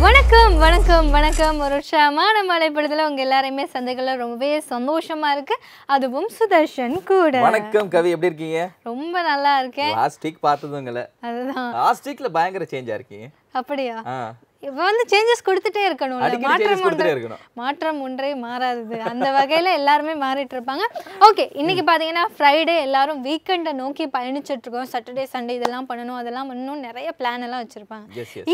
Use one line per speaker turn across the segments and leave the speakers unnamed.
வணக்கம் வணக்கம் வணக்கம். ஒரு உற்சாகமான மலைப்படத்தில் உங்க எல்லாரையுமே சந்தைகள்ல ரொம்பவே சந்தோஷமா இருக்கு. அதுவும் சுதர்ஷன் கூட.
வணக்கம் கவி. எப்படி இருக்கீங்க?
ரொம்ப நல்லா இருக்கேன்.
லாஸ்ட் வீக் பார்த்ததுங்கள.
அதுதான்.
லாஸ்ட் வீக்ல பயங்கர சேஞ்சா இருக்கீங்க.
அப்படியா?
ஆ.
இப்போ வந்து சேஞ்சஸ் கொடுத்துட்டே இருக்கணும் மாற்றம் ஒன்றே. மாற்றம் ஒன்றே மாறாதது. அந்த வகையில எல்லாருமே மாறிட்டு இருப்பாங்க. ஓகே இன்னைக்கு பாத்தீங்கன்னா ஃப்ரைடே எல்லாரும் வீக்கெண்டை நோக்கி பயணிச்சுட்டு இருக்கோம். சாட்டர்டே சண்டே இதெல்லாம் பண்ணணும் அதெல்லாம் பண்ணணும் நிறைய பிளான் எல்லாம் வச்சிருப்பாங்க.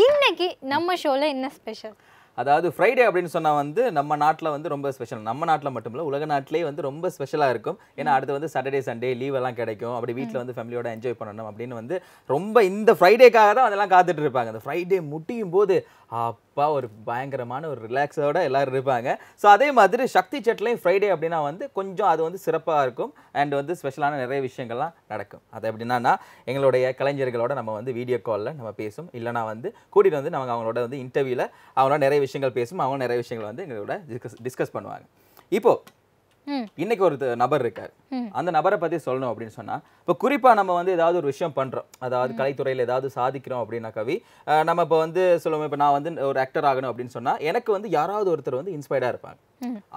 இன்னைக்கு நம்ம ஷோல என்ன ஸ்பெஷல்
அதாவது ஃப்ரைடே அப்படின்னு சொன்னால் வந்து நம்ம நாட்டில் வந்து ரொம்ப ஸ்பெஷல் நம்ம நாட்டில் மட்டும் இல்லை உலக நாட்டிலேயே வந்து ரொம்ப ஸ்பெஷலாக இருக்கும். ஏன்னா அடுத்து வந்து சாட்டர்டே சண்டே லீவ் எல்லாம் கிடைக்கும். அப்படி வீட்டில் வந்து ஃபேமிலியோட என்ஜாய் பண்ணணும் அப்படின்னு வந்து ரொம்ப இந்த ஃப்ரைடேக்காக தான் அதெல்லாம் காத்துட்டு இருப்பாங்க. அந்த ஃப்ரைடே முடியும் போது அப்பா ஒரு பயங்கரமான ஒரு ரிலாக்ஸோட எல்லாரும் இருப்பாங்க. ஸோ அதே மாதிரி சக்தி சட்லையும் ஃப்ரைடே அப்படின்னா வந்து கொஞ்சம் அது வந்து சிறப்பாக இருக்கும். அண்ட் வந்து ஸ்பெஷலான நிறைய விஷயங்கள்லாம் நடக்கும். அது எப்படின்னா எங்களுடைய கலைஞர்களோட நம்ம வந்து வீடியோ காலில் நம்ம பேசும். இல்லைனா வந்து கூட்டிகிட்டு வந்து நம்ம அவங்களோட வந்து இன்டர்வியூவில் அவங்களோட நிறைய விஷயங்கள் பேசும் அவங்க நிறைய விஷயங்கள் வந்து எங்களோட டிஸ்கஸ் டிஸ்கஸ் பண்ணுவாங்க. இப்போ இன்னைக்கு ஒரு நபர் இருக்கார். அந்த நபரை பத்தி சொல்லணும் அப்படின்னு சொன்னா இப்போ குறிப்பா நம்ம வந்து ஏதாவது ஒரு விஷயம் பண்றோம். அதாவது கலைத்துறையில ஏதாவது சாதிக்கிறோம் அப்படின்னா கவி நம்ம இப்போ வந்து சொல்லுவோம் இப்போ நான் வந்து ஒரு ஆக்டர் ஆகணும் அப்படின்னு சொன்னா எனக்கு வந்து யாராவது ஒருத்தர் வந்து இன்ஸ்பயர்டா இருப்பாங்க.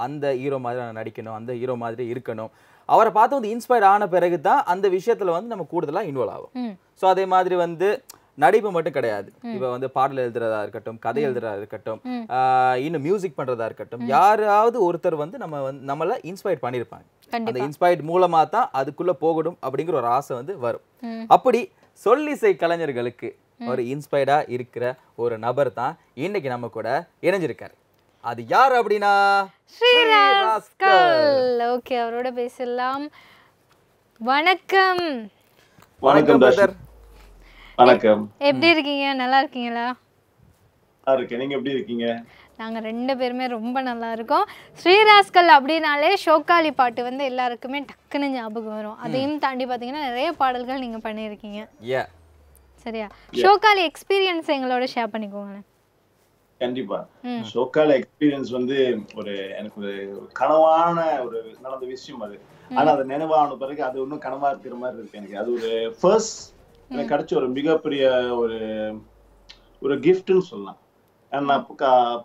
அந்த ஹீரோ மாதிரி நான் நடிக்கணும் அந்த ஹீரோ மாதிரி இருக்கணும். அவரை பார்த்து வந்து இன்ஸ்பயர்ட் ஆன பிறகு தான் அந்த விஷயத்துல வந்து நம்ம கூடுதலா இன்வால்வ் ஆகும் ஸோ அதே மாதிரி வந்து நடிப்பு மட்டும் கிடையாது. இப்போ வந்து பாடல் எழுதுறதா இருக்கட்டும் கதை எழுதுறதா இருக்கட்டும் இன்னும் மியூசிக் பண்றதா இருக்கட்டும் யாராவது ஒருத்தர் வந்து நம்ம வந்து நம்மள இன்ஸ்பயர் பண்ணியிருப்பாங்க அந்த இன்ஸ்பயர்ட் மூலமா தான் அதுக்குள்ள போகணும் அப்படிங்கிற ஒரு ஆசை வந்து வரும். அப்படி சொல்லிசை கலைஞர்களுக்கு ஒரு இன்ஸ்பயர்டா இருக்கிற ஒரு நபர் தான் இன்னைக்கு நம்ம கூட இணைஞ்சிருக்காரு. அது யார் அப்படின்னா?
ஸ்ரீராஸ்கல். ஓகே அவரோட பேசலாம். வணக்கம்.
வணக்கம்
பிரதர்
வணக்கம்.
எப்படி இருக்கீங்க? நல்லா இருக்கீங்களா?
நல்லா இருக்கேன். நீங்க எப்படி இருக்கீங்க?
நாங்க ரெண்டு பேருமே ரொம்ப நல்லா இருக்கோம். ஸ்ரீராஸ்கல் அப்படின்னாலே ஷோக்காலி பாட்டு வந்து எல்லாருக்குமே டக்குன்னு ஞாபகம் வரும். அதையும் தாண்டி பார்த்தீங்கன்னா நிறைய பாடல்கள் நீங்க பண்ணியிருக்கீங்க. சரியா? ஷோக்காலி எக்ஸ்பீரியன்ஸ் எங்களோட ஷேர் பண்ணிக்கோங்களேன்.
கண்டிப்பா. ஷோக்கால எக்ஸ்பீரியன்ஸ் வந்து ஒரு எனக்கு ஒரு கனவான ஒரு நடந்த விஷயம் அது. ஆனா அது நினைவான பிறகு அது இன்னும் கனவா இருக்கிற மாதிரி இருக்கு எனக்கு. அது ஒரு ஃபர்ஸ்ட் எனக்கு கிடைச்ச ஒரு மிகப்பெரிய ஒரு ஒரு கிஃப்ட்னு சொல்லலாம்.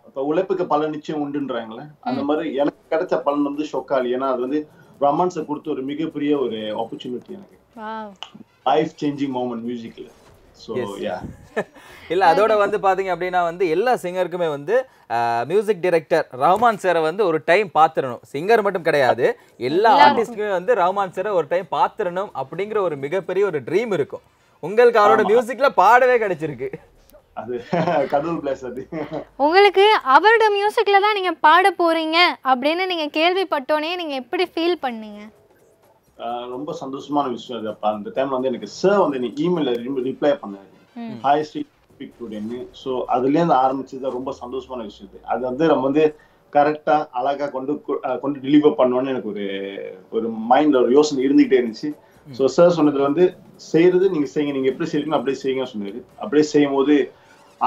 இப்ப உழைப்புக்கு பலன் நிச்சயம் உண்டுன்றாங்களே அந்த மாதிரி எனக்கு கிடைச்ச பலன் வந்து ஷோக்காலி. ஏன்னா அது வந்து ரொமான்ஸை கொடுத்த ஒரு மிகப்பெரிய ஒரு ஆப்பர்ச்சுனிட்டி எனக்கு. லைஃப் சேஞ்சிங் மூமெண்ட் மியூசிக்ல
இல்ல அதோட வந்து பாத்தீங்க அப்படின்னா வந்து எல்லா சிங்கருக்குமே வந்து மியூசிக் டைரக்டர் ரஹ்மான் சாரை வந்து ஒரு டைம் பாத்துறணும் சிங்கர் மட்டும் கிடையாது. எல்லா ஆர்டிஸ்டுக்குமே வந்து ரஹ்மான் சாரை ஒரு டைம் பாத்துறணும் அப்படிங்கிற ஒரு மிகப்பெரிய ஒரு ட்ரீம் இருக்கும். உங்களுக்கு அவரோட மியூசிக்ல பாடவே கிடைச்சிருக்கு.
அது கடவுள் பிளேஸ் அது.
உங்களுக்கு அவரோட மியூசிக்ல தான் நீங்க பாட போறீங்க அப்படின்னு நீங்க கேள்விப்பட்டோனே நீங்க எப்படி ஃபீல் பண்ணீங்க?
ரொம்ப சந்தோஷமான விஷயம் அது அப்ப. அந்த டைம்ல வந்து எனக்கு சார் வந்து நீ இமெயில ரிப்ளை பண்ணாரு. ஹாய் ஸ்ரீ ஸ்பீக் டுடேன்னு ஸோ அதுல இருந்து ஆரம்பிச்சது ரொம்ப சந்தோஷமான விஷயம் இது. அது வந்து நம்ம வந்து கரெக்டா அழகா கொண்டு கொண்டு டெலிவர் பண்ணணும்னு எனக்கு ஒரு ஒரு மைண்ட்ல ஒரு யோசனை இருந்துகிட்டே இருந்துச்சு. ஸோ சார் சொன்னது வந்து செய்யறது நீங்க செய்யுங்க. நீங்க எப்படி செய்யணும் அப்படியே செய்யுங்க சொன்னாரு. அப்படியே செய்யும் போது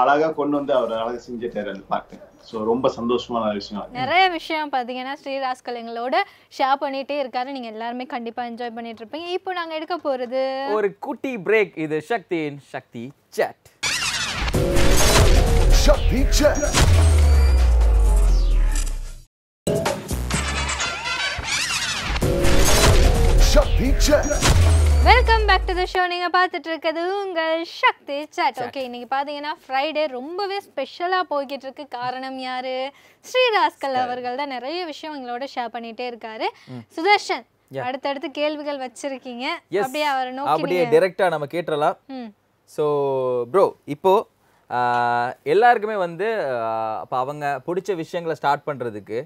அழகா கொண்டு வந்து அவர் அழகா செஞ்சுட்டாரு அந்த பாட்டு. ஸோ ரொம்ப சந்தோஷமான விஷயம்.
நிறைய விஷயம் பார்த்தீங்கன்னா ஸ்ரீராஸ்கல் எங்களோட ஷேர் பண்ணிட்டே இருக்காரு. நீங்க எல்லாருமே கண்டிப்பா என்ஜாய் பண்ணிட்டு இருப்பீங்க. இப்போ நாங்க எடுக்க போறது
ஒரு குட்டி பிரேக் இது சக்தியின் Shakti chat.
Shakti Chat.
The show நீங்க பார்த்துட்டு இருக்கிறது உங்கள் சக்தி சாட் ஓகே இன்னைக்கு பாத்தீங்கன்னா ஃப்ரைடே ரொம்பவே ஸ்பெஷலா போய்கிட்டு இருக்கு காரணம் யாரு? ஸ்ரீராஸ்கல் அவர்கள் தான் நிறைய விஷயம் எங்களோட ஷேர் பண்ணிட்டே இருக்காரு. சுதர்ஷன் அடுத்தடுத்து கேள்விகள் வச்சிருக்கீங்க. அப்படியே அவரை நோக்கி
அப்படியே டைரக்டா நம்ம கேட்டுறலாம். ஸோ ப்ரோ இப்போ எல்லாருக்குமே வந்து அப்போ அவங்க பிடிச்ச விஷயங்களை ஸ்டார்ட் பண்ணுறதுக்கு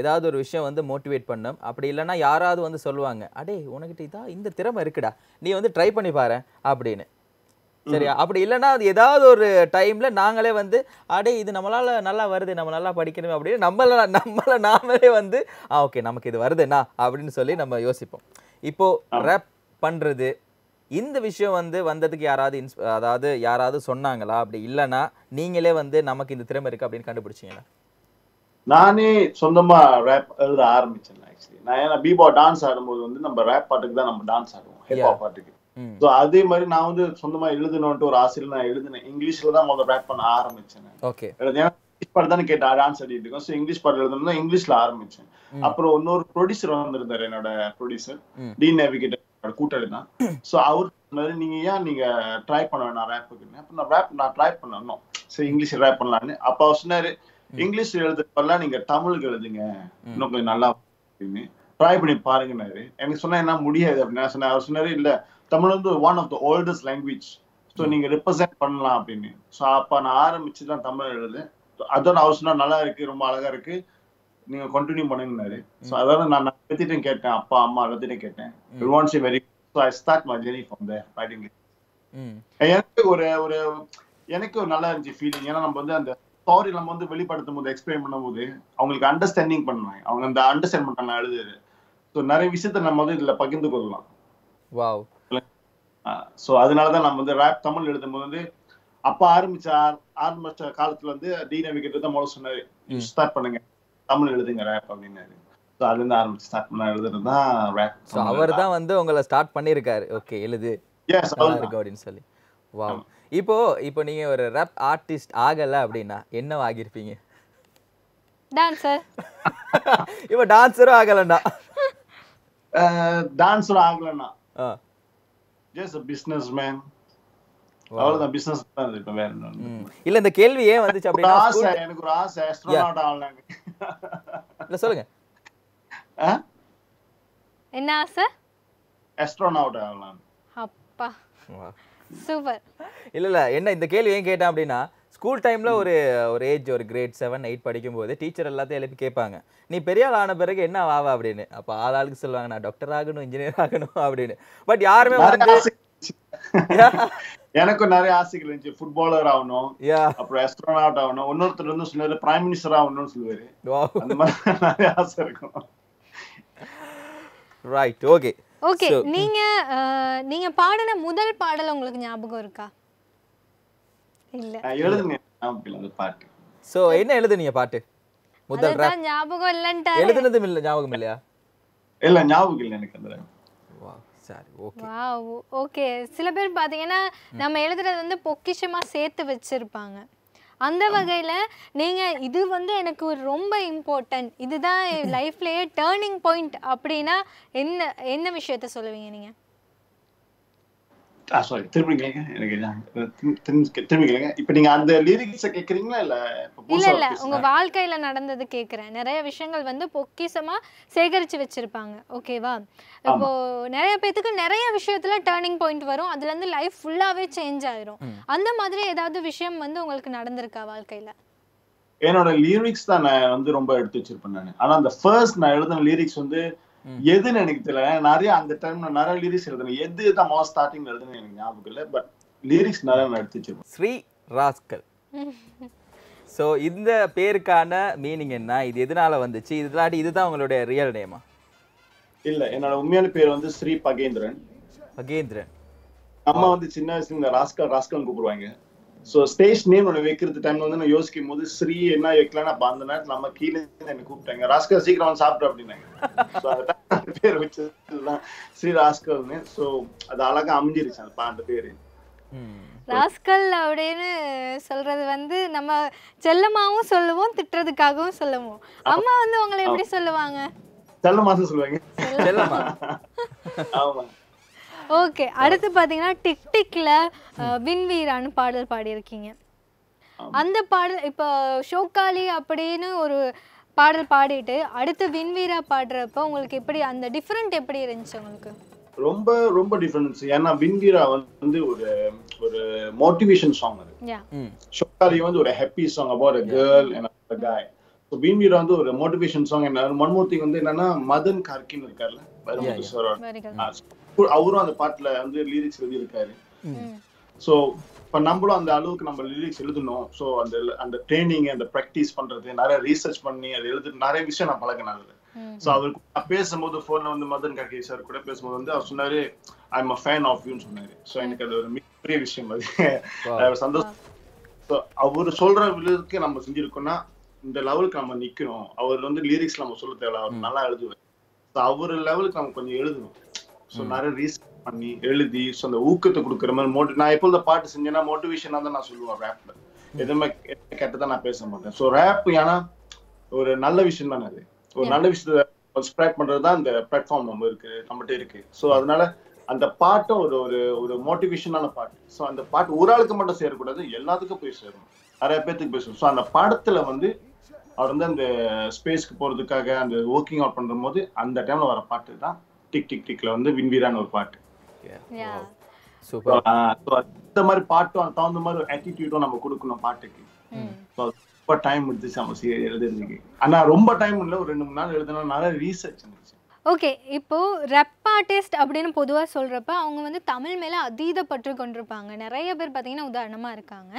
ஏதாவது ஒரு விஷயம் வந்து மோட்டிவேட் பண்ணும் அப்படி இல்லைன்னா யாராவது வந்து சொல்லுவாங்க அடே உனக்கிட்ட இதா இந்த திறமை இருக்குடா. நீ வந்து ட்ரை பண்ணி பாரு அப்படின்னு. சரியா? அப்படி இல்லைன்னா அது ஏதாவது ஒரு டைம்ல நாங்களே வந்து அடே இது நம்மளால நல்லா வருது நம்ம நல்லா படிக்கணுமே அப்படின்னு நம்மள நம்மள நாமளே வந்து ஆ ஓகே நமக்கு இது வருதுண்ணா அப்படின்னு சொல்லி நம்ம யோசிப்போம். இப்போ ரேப் பண்றது இந்த விஷயம் வந்து வந்ததுக்கு யாராவது இன்ஸ் அதாவது யாராவது சொன்னாங்களா? அப்படி இல்லைன்னா நீங்களே வந்து நமக்கு இந்த திறமை இருக்கு அப்படின்னு கண்டுபிடிச்சீங்களா?
நானே சொந்தமா ரேப் எழுத ஆரம்பிச்சேன் ஆக்சுவலி நான் ஏன்னா பீபா டான்ஸ் ஆடும்போது வந்து நம்ம ரேப் பாட்டுக்கு தான் நம்ம டான்ஸ் ஆடுவோம் ஹிப்ஹாப் பாட்டுக்கு. ஸோ அதே மாதிரி நான் வந்து சொந்தமா எழுதணும்ட்டு ஒரு ஆசையில நான் எழுதினேன். இங்கிலீஷ்ல தான் முதல்ல ரேப் பண்ண ஆரம்பிச்சேன்
ஓகே
இங்கிலீஷ் பாட்டு தானே கேட்டு டான்ஸ் ஆடிட்டு இருக்கோம் ஸோ இங்கிலீஷ் பாட்டு எழுதணும்னா இங்கிலீஷ்ல ஆரம்பிச்சேன். அப்புறம் இன்னொரு ப்ரொடியூசர் வந்திருந்தாரு என்னோட ப்ரொடியூசர். டி நேவிகேட்டர் கூட்டாளி தான். ஸோ அவர் சொன்னாரு நீங்க ஏன் நீங்க ட்ரை பண்ண வேணாம் ரேப்புக்குன்னு அப்ப நான் ரேப் நான் ட்ரை பண்ணணும். சரி இங்கிலீஷ் ரேப் பண்ணலான்னு. அப்ப அவர் சொன்னாரு இங்கிலீஷ் எழுதுறப்பெல்லாம் நீங்க தமிழுக்கு எழுதுங்க. இன்னும் கொஞ்சம் நல்லா ட்ரை பண்ணி பாருங்கன்னாரு. எனக்கு சொன்னா என்ன முடியாது அப்படின்னு. சொன்னேன் அவர் சொன்னாரு இல்ல தமிழ் வந்து one of the oldest language so நீங்க ரெப்ரசென்ட் பண்ணலாம் அப்படின்னு. ஸோ அப்ப நான் ஆரம்பிச்சு தான் தமிழ் எழுதுறேன் அதோட அவர் சொன்னா நல்லா இருக்கு ரொம்ப அழகா இருக்கு. நீங்க கண்டினியூ பண்ணுங்கனாரு ஸோ அதாவது நான் எல்லாத்திட்டையும் கேட்டேன் அப்பா அம்மா எல்லாத்திட்டையும் கேட்டேன். C very so I start my journey from there writing எனக்கு ஒரு ஒரு எனக்கு ஒரு நல்லா இருந்துச்சு ஃபீலிங் ஏன்னா நம்ம வந்து அந்த ஸ்டாரி நம்ம வந்து வெளிப்படுத்தும் போது எக்ஸ்பிளைன் பண்ணும்போது அவங்களுக்கு அண்டர்ஸ்டாண்டிங் பண்ணுவாங்க. அவங்க அந்த அண்டர்ஸ்டாண்ட் பண்ணாங்க எழுதுது ஸோ நிறைய விஷயத்த நம்ம வந்து இதுல பகிர்ந்து கொள்ளலாம்.
வாவ்
ஸோ அதனால தான் நம்ம வந்து ரேப் தமிழ் எழுதும்போது வந்து அப்ப ஆரம்பிச்ச ஆர- ஆரம்பிச்ச காலத்துல வந்து டி நவிக்கிட்ட தான் முதல்ல சொன்னாரு. ஸ்டார்ட் பண்ணுங்க. தமிழ் எழுதுங்க ரேப் அப்படின்னாரு. ஸோ அதுல இருந்து ஆரம்பிச்சு ஸ்டார்ட் பண்ண எழுதுறது தான் ரேப்
அவர் தான் வந்து உங்களை ஸ்டார்ட் பண்ணியிருக்காரு. ஓகே எழுது.
எஸ்
நல்லா இருக்கு அப்படின்னு சொல்லி. வாவ் இப்போ இப்போ நீங்க ஒரு ரேப் ஆர்டிஸ்ட் ஆகல அப்படின்னா என்ன ஆகியிருப்பீங்க
டான்சர்
இப்போ டான்ஸரும் ஆகலண்டா
டான்ஸர் ஆகலன்னா.
ஆ.
ஜஸ்ட் பிசினஸ் மேன் அவ்வளவுதான் பிசினஸ் தான் இது இப்ப வேற ஒண்ணும்
ம். இல்ல இந்த கேள்வி ஏன் வந்துச்சு அப்படின்னா
ஆசை எனக்கு ஒரு ஆசை astronaut ஆகலாங்க
இல்ல சொல்லுங்க.
என்ன ஆசை?
Astronaut ஆகலாம்
அப்பா. சூப்பர்
இல்ல இல்ல என்ன இந்த கேள்வி ஏன் கேட்டேன் அப்படின்னா ஸ்கூல் டைம்ல ஒரு ஒரு ஏஜ் ஒரு கிரேட் செவன் எயிட் படிக்கும்போது டீச்சர் எல்லாத்தையும் எழுப்பி கேட்பாங்க. நீ பெரிய ஆள் ஆன பிறகு என்ன ஆவா அப்படின்னு. அப்ப ஆள் ஆளுக்கு சொல்லுவாங்க நான் டாக்டர் ஆகணும் இன்ஜினியர் ஆகணும் அப்படின்னு. பட் யாருமே வந்து.
எனக்கும் நிறைய ஆசைகள் இருந்துச்சு. ஃபுட்பாலர் ஆகணும்
யா
அப்புறம் astronaut ஆகணும். இன்னொருத்தர் வந்து சொன்னாரு பிரைம் மினிஸ்டர் ஆகணும்னு சொல்லுவாரு. அந்த மாதிரி நிறைய ஆசை இருக்கும்.
ரைட் ஓகே
ஓகே நீங்க நீங்க பாடின முதல் பாடல் உங்களுக்கு ஞாபகம் இருக்கா? இல்ல.
பாட்டு.
சோ என்ன எழுதுனீங்க பாட்டு? முதல்
ஞாபகம் இல்லன்ட்டாரு.
எழுதுனதும் இல்ல ஞாபகம் இல்லையா?
இல்ல ஞாபகம் இல்லை எனக்கு அந்த
வா சரி ஓகே.
Wow okay. சில பேர் பாத்தீங்கன்னா நம்ம எழுதுறது வந்து பொக்கிஷமா சேர்த்து வச்சிருப்பாங்க. அந்த வகையில நீங்க இது வந்து எனக்கு ஒரு ரொம்ப இம்பார்ட்டன்ட் இதுதான் லைஃப்லயே டேர்னிங் பாயிண்ட் அப்படின்னா என்ன என்ன விஷயத்த சொல்லுவீங்க நீங்க?
சாரி திரும்பி கேளுங்க எனக்கு திரும்பி- கேளுங்க. இப்ப நீங்க அந்த லிரிக்ஸ கேக்குறீங்களா இல்ல
இல்ல இல்ல? உங்க வாழ்க்கையில நடந்தது கேக்குறேன். நிறைய விஷயங்கள் வந்து பொக்கிஷமா சேகரிச்சு வச்சிருப்பாங்க. ஓகேவா இப்போ நிறைய பேத்துக்கு நிறைய விஷயத்துல டேர்னிங் பாயிண்ட் வரும். அதுல இருந்து லைஃப் ஃபுல்லாவே சேஞ்ச் ஆயிரும். அந்த மாதிரி ஏதாவது விஷயம் வந்து உங்களுக்கு நடந்திருக்கா வாழ்க்கையில?
என்னோட லிரிக்ஸ் தான் நான் வந்து ரொம்ப எடுத்து வச்சிருப்பேன் நான். ஆனா அந்த ஃபர்ஸ்ட் நான் எழுதின லிரிக்ஸ் வந்து எதுன்னு எனக்கு தெரியல. நிறைய அந்த டைம்ல நிறைய லிரிக்ஸ் எழுதுனேன். எது தான் மோஸ்ட் ஸ்டார்டிங் எழுதுனேன் எனக்கு ஞாபகம் இல்லை. பட் லிரிக்ஸ் நிறைய வச்சிருப்பேன்
ஸ்ரீ ராஸ்கல். ஸோ இந்த பேருக்கான மீனிங் என்ன? இது எதனால வந்துச்சு? இது இல்லாட்டி இதுதான் உங்களுடைய ரியல் நேமா
இல்ல என்னோட உண்மையான பேர் வந்து ஸ்ரீ பகேந்திரன்.
மகேந்திரன்
அம்மா வந்து சின்ன வயசுல இந்த ராஸ்கல் ராஸ்கல் கூப்பிடுவாங்க. சோ ஸ்டேஜ் நேம் ஒன்று வைக்கிறது டைம்ல வந்து நான் யோசிக்கும் போது ஸ்ரீ என்ன வைக்கலாம் அப்ப அந்த நேரத்துல நம்ம கீழே என்ன கூப்பிட்டாங்க. ராஸ்கல் சீக்கிரம் வந்து சாப்பிட்டு அப்படின்னாங்க. ஸோ அந்த பேர் வச்சதுதான். ஸ்ரீ ராஸ்கல்னு. சோ அது அழகா அமைஞ்சிருச்சு அந்த பா- அந்த பேரு.
ம்.
ராஸ்கல் அப்படின்னு சொல்றது வந்து நம்ம செல்லமாவும் சொல்லுவோம் திட்டுறதுக்காகவும் சொல்லுவோம். அம்மா வந்து உங்களை எப்படி சொல்லுவாங்க?
செல்ல மாசம் சொல்லுவாங்க ஆமா.
ஓகே அடுத்து பாத்தீங்கன்னா டிக் டிக்ல விண்வீரான்னு பாடல் பாடியிருக்கீங்க. அந்த பாடல் இப்போ ஷோக்காலி அப்படின்னு ஒரு பாடல் பாடிட்டு அடுத்து விண்வீரா பாடுறப்ப உங்களுக்கு எப்படி அந்த டிஃப்ரெண்ட் எப்படி இருந்துச்சு உங்களுக்கு?
ரொம்ப ரொம்ப டிஃபரன்ஸ் ஏன்னா வின்வீரா வந்து ஒரு ஒரு மோட்டிவேஷன் சாங் அது. ஷோக்காலி வந்து ஒரு happy song about a girl and guy so வின்வீரா வந்து ஒரு மோட்டிவேஷன் சாங் என்ன? மன்மூர்த்தி வந்து என்னன்னா மதன் கார்கின்னு இருக்கார்ல? வைரமுத்து சாரோட
வெரி குட்
ஆ, so அவரும் அந்த பாட்டுல வந்து லிரிக்ஸ் எழுதியிருக்காரு. ஸோ இப்போ நம்மளும் அந்த அளவுக்கு நம்ம லிரிக்ஸ் எழுதணும். ஸோ அந்த அந்த ட்ரைனிங் அந்த ப்ராக்டிஸ் பண்றது நிறைய ரீசர்ச் பண்ணி அதை எழுது நிறைய விஷயம் நான் பழகினேன் அதுல. ஸோ அவர் பேசும்போது ஃபோன்ல வந்து மதன் கார்கி சார் கூட பேசும்போது வந்து அவர் சொன்னாரு I am a fan of யூன்னு சொன்னாரு. ஸோ எனக்கு அது ஒரு மிகப்பெரிய விஷயம் அது. சந்தோஷம். So, அவர் சொல்ற விதத்துக்கு நம்ம செஞ்சிருக்கோம்னா இந்த லெவலுக்கு நம்ம நிக்கணும். அவர் வந்து லிரிக்ஸ் நம்ம சொல்ல தேவையில்ல. அவர் நல்லா எழுதுவார். ஸோ அவர் லெவலுக்கு நம்ம கொஞ்சம் எழுதணும். ஸோ நிறைய ரீசன் பண்ணி எழுதி ஸோ அந்த ஊக்கத்தை கொடுக்குற மாதிரி மோட்டி நான் எப்போ இந்த பாட்டு செஞ்சேன்னா மோட்டிவேஷனாக தான் நான் சொல்லுவேன் ரேப்ல எதுவுமே கெ- கெட்டதா நான் பேச மாட்டேன். ஸோ ரேப் ஏன்னா ஒரு நல்ல விஷயம் தானே அது. ஒரு நல்ல விஷயத்த ஸ்ப்ரெட் பண்றது தான் இந்த பிளாட்ஃபார்ம் நம்ம இருக்கு நம்மகிட்ட இருக்கு. ஸோ அதனால அந்த பாட்டும் ஒரு ஒரு ஒரு மோட்டிவேஷனான பாட்டு. ஸோ அந்த பாட்டு ஒரு ஆளுக்கு மட்டும் சேரக்கூடாது எல்லாத்துக்கும் போய் சேரணும். நிறைய பேத்துக்கு போய் சேரும் ஸோ அந்த படத்துல வந்து அவர் வந்து அந்த ஸ்பேஸ்க்கு போறதுக்காக அந்த ஒர்க்கிங் அவுட் பண்ற போது அந்த டைம்ல வர பாட்டு தான் டிக் டிக் டிக்ல வந்து வின்வீரான ஒரு பாட்டு. So அந்த மாதிரி பாட்டும் அந்த தகுந்த மாதிரி ஒரு ஆட்டிடியூடும் நம்ம கொடுக்கணும் பாட்டுக்கு. அது ரொம்ப டைம் எடுத்துச்சு நம்ம எழுதுறதுக்கு ஆனா ரொம்ப டைம் இல்ல. ஒரு ரெண்டு மூணு நாள் எழுதுனா நிறைய ரீசர்ச் இருந்துச்சு
ஓகே இப்போ ரெப் ஆர்டிஸ்ட் அப்படின்னு பொதுவாக சொல்கிறப்ப அவங்க வந்து தமிழ் மேலே அதீத பற்று கொண்டிருப்பாங்க. நிறைய பேர் பார்த்தீங்கன்னா உதாரணமாக இருக்காங்க.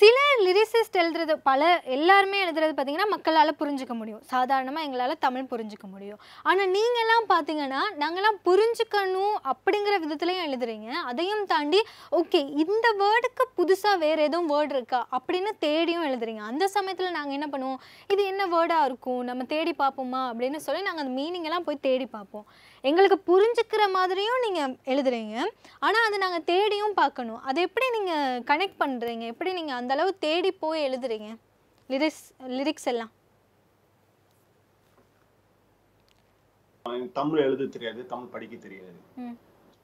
சில லிரிசிஸ்ட் எழுதுறது பல எல்லாருமே எழுதுறது பார்த்தீங்கன்னா மக்களால் புரிஞ்சிக்க முடியும். சாதாரணமாக எங்களால் தமிழ் புரிஞ்சிக்க முடியும். ஆனால் நீங்கள்லாம் பார்த்தீங்கன்னா நாங்கள்லாம் புரிஞ்சுக்கணும் அப்படிங்கிற விதத்துலையும் எழுதுறீங்க. அதையும் தாண்டி ஓகே இந்த வேர்டுக்கு புதுசாக வேறு எதுவும் வேர்டு இருக்கா அப்படின்னு தேடியும் எழுதுறீங்க. அந்த சமயத்தில் நாங்கள் என்ன பண்ணுவோம்? இது என்ன வேர்டாக இருக்கும்? நம்ம தேடி பார்ப்போமா? அப்படின்னு சொல்லி நாங்கள் அந்த மீனிங்கெல்லாம் போய் தேடி பார்ப்போம். எங்களுக்கு புரிஞ்சுக்கிற மாதிரியும் நீங்கள் எழுதுறீங்க. ஆனால் அதை நாங்கள் தேடியும் பார்க்கணும். அதை எப்படி நீங்கள் கனெக்ட் பண்ணுறீங்க எப்படி நீங்கள் அந்த அளவு தேடி போய் எழுதுறீங்க? லிரிக்ஸ் லிரிக்ஸ் எல்லாம்.
தமிழ் எழுத தெரியாது தமிழ் படிக்க தெரியாது.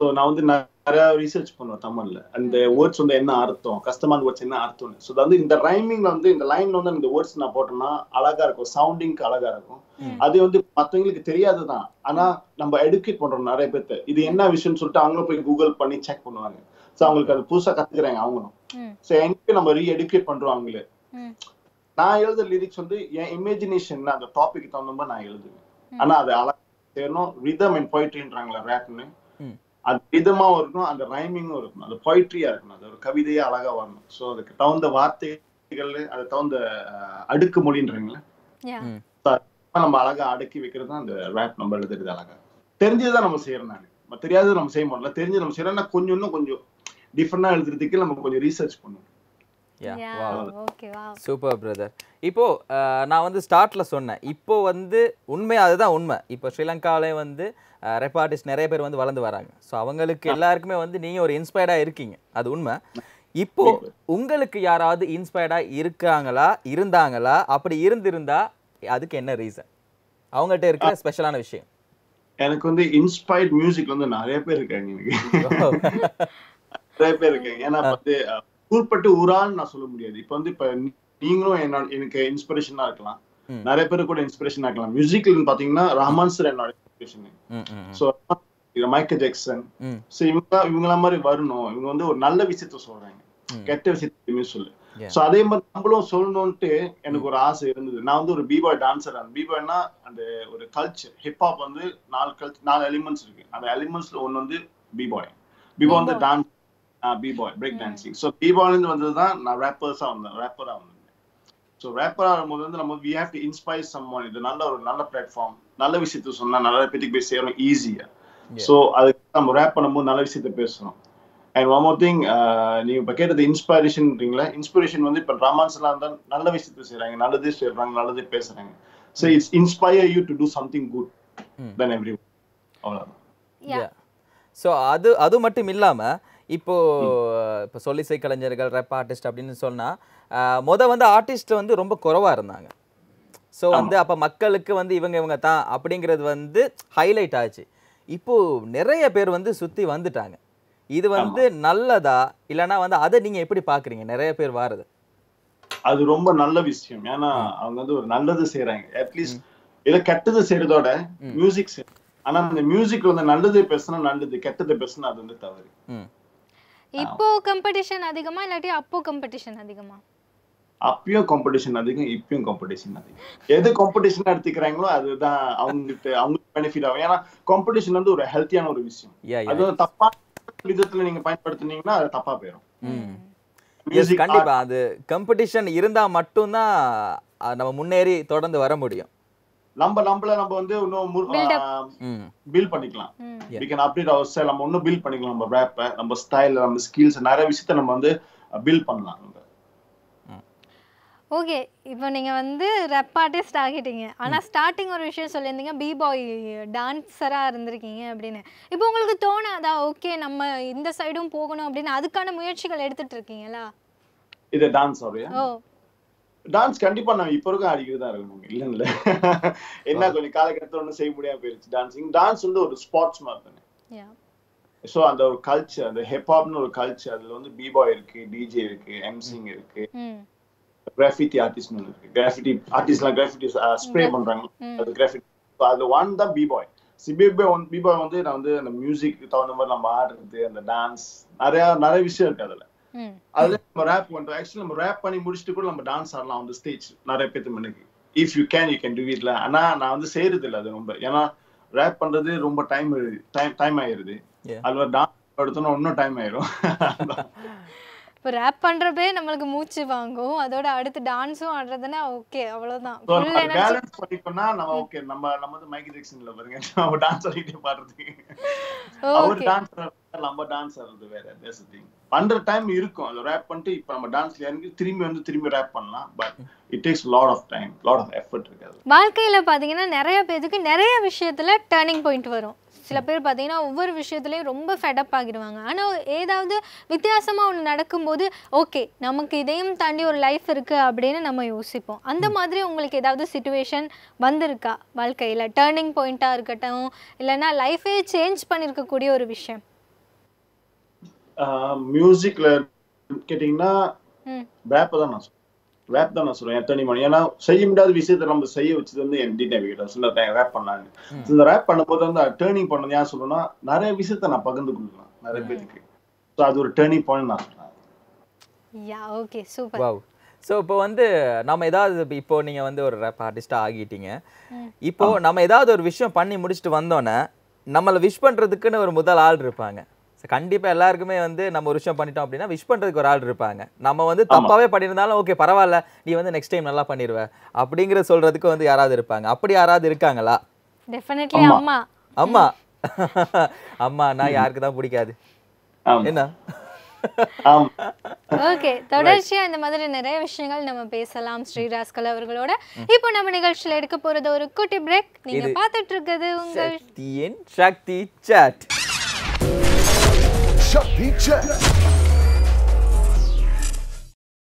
ஸோ நான் வந்து நிறைய ரிசர்ச் பண்ணுவேன் தமிழ்ல. அந்த வேர்ட்ஸ் வந்து என்ன அர்த்தம்? கஷ்டமான வேர்ட்ஸ் என்ன அர்த்தம்னு. ஸோ வந்து இந்த ரைமிங்ல வந்து இந்த லைன்ல வந்து இந்த வேர்ட்ஸ் நான் போட்டேன்னா அழகா இருக்கும். சவுண்டிங்க்கு அழகா இருக்கும். அது வந்து மத்தவங்களுக்கு தெரியாதுதான் ஆனா நம்ம எடுக்கேட் பண்றோம் நிறைய பேர்த்த. இது என்ன விஷயம்னு சொல்லிட்டு அவங்களும் போய் கூகுள் பண்ணி செக் பண்ணுவாங்க. ஸோ அவங்களுக்கு அது புதுசா கத்துக்கிறாங்க அவங்களும். ஸோ எங்க நம்ம ரீ எடுக்கேட் பண்றோம் அவங்களே. நான் எழுத லிரிக்ஸ் வந்து என் இமேஜினேஷன் அந்த டாபிக் தகுந்த மாதிரி நான் எழுதுவேன். ஆனா அது அழகா சேரணும். ரிதம் அண்ட் பொயிட்ரின்றாங்களா ரேப்னு. அது ரிதமாவும் இருக்கணும் அந்த ரைமிங்கும் இருக்கணும் அது பொயிட்ரியா இருக்கணும் அது ஒரு கவிதையா அழகா வரணும். ஸோ அதுக்கு தகுந்த வார்த்தைகள் அது தகுந்த அடுக்கு மொழின்றாங்களே. நம்ம அழகா அடக்கி வைக்கிறது தான் அந்த ரேப் நம்ம எழுதுறது அழகா. தெரிஞ்சதுதான் நம்ம செய்யறோம் நான். நம்ம தெரியாதது நம்ம செய்ய மாட்டோம் தெரிஞ்சு நம்ம செய்யறோம்னா கொஞ்சம் இன்னும் கொஞ்சம் டிஃப்ரெண்டா எழுதுறதுக்கு நம்ம கொஞ்சம் ரீசர்ச் பண்ணுவோம்
சூப்பர் பிரதர் இப்போ அஹ், நான் வந்து ஸ்டார்ட்ல சொன்னேன். இப்போ வந்து உண்மை அதுதான் உண்மை. இப்போ ஸ்ரீலங்காவிலே வந்து ரெப் ஆர்டிஸ்ட் நிறைய பேர் வந்து வளர்ந்து வராங்க. ஸோ அவங்களுக்கு எல்லாருக்குமே வந்து நீங்க ஒரு இன்ஸ்பயர்டா இருக்கீங்க. அது உண்மை. இப்போ உங்களுக்கு யாராவது இன்ஸ்பயர்டா இருக்காங்களா? இருந்தாங்களா? அப்படி இருந்திருந்தா அதுக்கு என்ன ரீசன் அவங்கள்ட்ட இருக்கிற ஸ்பெஷலான விஷயம்.
எனக்கு வந்து இன்ஸ்பயர்ட் மியூசிக் வந்து நிறைய பேர் இருக்காங்க எனக்கு. நிறைய பேர் இருக்காங்க. ஏன்னா வந்து ஊர்பட்டு ஊரான்னு நான் சொல்ல முடியாது. இப்ப வந்து இப்ப நீங்களும் என்ன எனக்கு இன்ஸ்பிரேஷனா இருக்கலாம். நிறைய பேர் கூட இன்ஸ்பிரேஷனா இருக்கலாம். மியூசிக்ல பாத்தீங்கன்னா ரஹ்மான் சார் என்னோட inspiration. So Michael Jackson. So இவங்க இவங்கள மாதிரி வரணும். இவங்க வந்து ஒரு நல்ல விஷயத்த சொல்றாங்க. கெட்ட விஷயத்தையுமே சொல்லு. சோ அதே மாதிரி நம்மளும் சொல்லணும்ட்டு எனக்கு ஒரு ஆசை இருந்தது. நான் வந்து ஒரு பிபாய் டான்சர் அந்த பிபாய்னா அந்த ஒரு கல்ச்சர் ஹிப்ஹாப் வந்து நாலு கல்ச்சர் நாலு எலிமெண்ட்ஸ் இருக்கு. அந்த எலிமெண்ட்ஸ்ல ஒன்னு வந்து பிபாய் பிபாய் வந்து dance B boy break dancing so பிபாய்ல இருந்து வந்தது தான் நான் ரேப்பர்ஸா வந்தேன் ரேப்பரா வந்தேன். ஸோ ரேப்பரா வரும்போது வந்து நம்ம we have to inspire someone இது நல்ல ஒரு நல்ல பிளாட்ஃபார்ம் நல்ல விஷயத்த சொன்னா நல்ல பேத்துக்கு போய் சேரும் ஈஸியா ஸோ அதுக்கு நம்ம ரேப் பண்ணும்போது நல்ல விஷயத்த பேசுறோம் அண்ட் ஒன் மோர் திங் நீங்க இப்ப கேட்டது இன்ஸ்பிரேஷன்ன்றீங்களா இன்ஸ்பிரேஷன் வந்து இப்ப ரமான்ஸ் எல்லாம் இருந்தா நல்ல விஷயத்த செய்றாங்க நல்லதே சொல்றாங்க நல்லதே பேசுறாங்க. So it's inspire you to do something good. Then every அவ்வளவுதான்.
யா
ஸோ அது அது மட்டும் இல்லாம இப்போ இப்போ சொல்லிசை கலைஞர்கள் ரெப் ஆர்டிஸ்ட் அப்படின்னு சொன்னா ஆஹ், முத வந்து ஆர்டிஸ்ட் வந்து ரொம்ப குறைவா இருந்தாங்க. ஸோ வந்து அப்ப மக்களுக்கு வந்து இவங்க இவங்க தான் அப்படிங்கிறது வந்து ஹைலைட் ஆச்சு. இப்போ நிறைய பேர் வந்து சுத்தி வந்துட்டாங்க. இது வந்து நல்லதா? இல்லைன்னா வந்து அதை நீங்க எப்படி பாக்குறீங்க? நிறைய பேர் வாருது.
அது ரொம்ப நல்ல விஷயம். ஏன்னா அவங்க வந்து ஒரு நல்லது செய்யறாங்க அட்லீஸ்ட் இல்ல கெட்டது செய்யறதோட மியூசிக் ஆனா அந்த மியூசிக் வந்து நல்லது பேசுனா நல்லது கெட்டது பேசுனா அது வந்து தவறு.
ம்.
இப்போ காம்படிஷன் அதிகமா இல்லாட்டி அப்போ காம்படிஷன் அதிகமா?
அப்பயும் காம்படிஷன் அதிகம் இப்பயும் காம்படிஷன் அதிகம். எது காம்படிஷன் எடுத்துக்கிறாங்களோ அதுதான் அவங்களுக்கு அவங்களுக்கு பெனிஃபிட் ஆகும். ஏன்னா காம்படிஷன் வந்து ஒரு ஹெல்த்தியான ஒரு விஷயம். அது வந்து தப்பா விதத்துல நீங்க பயன்படுத்துனீங்கன்னா அது தப்பா போயிடும்
கண்டிப்பா. அது காம்படிஷன் இருந்தா மட்டும்தான் நம்ம முன்னேறி தொடர்ந்து வர முடியும்.
நம்ம நம்மள நம்ம வந்து இன்னும் பில்ட் பண்ணிக்கலாம். we can update our style நம்ம இன்னும் பில்ட் பண்ணிக்கலாம். நம்ம ரேப்பை நம்ம ஸ்டைல் நம்ம ஸ்கில்ஸ் நிறைய விஷயத்த நம்ம வந்து பில்ட் பண்ணலாம்.
ஓகே இப்போ நீங்கள் வந்து ரெப் ஆர்டிஸ்ட் ஆகிட்டீங்க. ஆனால் ஸ்டார்டிங் ஒரு விஷயம் சொல்லியிருந்தீங்க. பி பாய் டான்ஸராக இருந்திருக்கீங்க அப்படின்னு. இப்போ உங்களுக்கு தோணாதா? ஓகே நம்ம இந்த சைடும் போகணும் அப்படின்னு அதுக்கான முயற்சிகள் எடுத்துட்டு இருக்கீங்களா?
இது டான்ஸ்
ஓ.
டான்ஸ் கண்டிப்பா நம்ம இப்ப வரைக்கும் ஆடிக்கிட்டு தான் இருக்கணும் இல்லைன்னு என்ன கொஞ்சம் காலகட்டத்தில் ஒன்றும் செய்ய முடியாம போயிருச்சு. டான்சிங் டான்ஸ் வந்து ஒரு ஸ்போர்ட்ஸ் மாதிரி தானே. ஸோ அந்த ஒரு கல்ச்சர் அந்த ஹிப்ஹாப்னு ஒரு கல்ச்சர் அதுல வந்து பிபாய் இருக்கு டிஜே இருக்கு எம்சிங் இருக்கு.
ம்
கிராஃபிட்டி ஆர்டிஸ்ட் ஒன்று இருக்கு. கிராஃபிட்டி ஆர்டிஸ்ட்லாம் கிராஃபிட்டி ஸ்ப்ரே பண்றாங்க. அது கிராஃபிட்டி அதுல ஒன் தான் பிபாய் சிபிபே ஒன் பிபாய் வந்து நான் வந்து அந்த மியூசிக் தகுந்த மாதிரி நம்ம ஆடுறது அந்த டான்ஸ் நிறைய நிறைய விஷயம் இருக்கு அதுல. அதுல நம்ம ரேப் பண்றோம். ஆக்சுவலி நம்ம ரேப் பண்ணி முடிச்சுட்டு கூட நம்ம டான்ஸ் ஆடலாம் அந்த ஸ்டேஜ் நிறைய பேத்து முன்னுக்கு if you can you can do இட்ல ஆனா நான் வந்து செய்யறது இல்ல அது ரொம்ப. ஏன்னா ரேப் பண்றது ரொம்ப டைம் டைம் டைம் ஆயிருது. அதுல டான்ஸ் எடுத்தோம்னா இன்னும் டைம் ஆயிரும்.
இப்போ ரேப் பண்ணுறப்பே நம்மளுக்கு மூச்சு வாங்கும். அதோட அடுத்து டான்ஸும் ஆடுறதுன்னா ஓகே எனர்ஜி
பேலன்ஸ் பண்ணிட்டோம்னா நம்ம ஓகே நம்ம நம்ம வந்து மைக்கேல் ஜாக்சன்ல பாருங்க. நம்ம டான்ஸ் ஆடிட்டே பாடுறதுக்கு அவர்
ஓகே
டான்ஸ் நம்ம டான்ஸ் ஆடுறது வேற தேஸ் திங் பண்ற டைம் இருக்கும். அது ரேப் பண்ணிட்டு இப்ப நம்ம டான்ஸ்ல இறங்கி திரும்பி வந்து திரும்பி ரேப் பண்ணலாம். But it takes lot of time lot of effort இருக்காது.
வாழ்க்கையில் பார்த்தீங்கன்னா நிறைய பேருக்கு நிறைய விஷயத்தில் டேர்னிங் பாயிண்ட் வரும். சில பேர் பார்த்தீங்கன்னா ஒவ்வொரு விஷயத்துலையும் ரொம்ப ஃபெடப் ஆகிடுவாங்க. ஆனால் ஏதாவது வித்தியாசமாக ஒன்று நடக்கும்போது ஓகே நமக்கு இதையும் தாண்டி ஒரு லைஃப் இருக்குது அப்படின்னு நம்ம யோசிப்போம். அந்த மாதிரி உங்களுக்கு ஏதாவது சுச்சுவேஷன் வந்திருக்கா? வாழ்க்கையில் டேர்னிங் பாயிண்ட்டாக இருக்கட்டும் இல்லைன்னா லைஃபே சேஞ்ச் பண்ணியிருக்கக்கூடிய ஒரு விஷயம்.
மியூசிக்ல கேட்டீங்கன்னா
ம்.
ரேப் தான் நான் சொல்றேன். ரேப் தான் நான் சொல்றேன் எத்தனை மணி ஏன்னா செய்ய முடியாத விஷயத்த நம்ம செய்ய வச்சது வந்து என் டி நேவிகேட்டர் சில ரேப் பண்ணலான்னு இந்த ரேப் பண்ணும்போது வந்து டேர்னிங் பண்ணது ஏன் சொல்லணும்னா நிறைய விஷயத்த நான் பகிர்ந்து கொடுக்கலாம் நிறைய பேருக்கு ஸோ அது ஒரு டேர்னிங் பாயிண்ட் நான் சொல்றேன்.
Yeah okay super
wow so இப்போ வந்து நம்ம ஏதாவது இப்ப- இப்போ நீங்க வந்து ஒரு ரேப் ஆர்டிஸ்டாக ஆகிட்டீங்க. இப்போ நம்ம ஏதாவது ஒரு விஷயம் பண்ணி முடிச்சுட்டு வந்தோன்னே நம்மளை விஷ் பண்றதுக்குன்னு ஒரு முதல் ஆள் இருப்பாங்க. So, கண்டிப்பா எல்லாருக்குமே வந்து நம்ம ஒரு விஷயம் பண்ணிட்டோம் அப்படின்னா விஷ் பண்றதுக்கு ஒரு ஆள் இருப்பாங்க. நம்ம வந்து தப்பாவே பண்ணியிருந்தாலும் ஓகே பரவாயில்ல நீ வந்து நெக்ஸ்ட் டைம் நல்லா பண்ணிடுவ அப்படிங்கிற சொல்றதுக்கு வந்து யாராவது இருப்பாங்க. அப்படி யாராவது இருக்காங்களா?
டெஃபினெட்லி அம்மா.
அம்மா. அம்மானா யாருக்கு தான் பிடிக்காது.
ஆமா.
என்ன?
ஆமா.
ஓகே தொடர்ச்சியா இந்த மாதிரி நிறைய விஷயங்கள் நம்ம பேசலாம். ஸ்ரீராஸ்கல் அவர்களோட. இப்போ நம்ம நிகழ்ச்சியில எடுக்க போறது ஒரு குட்டி பிரேக் நீங்க பார்த்துட்டு இருக்கிறது உங்கள்
சக்தியின் Shakti chat
shut the check.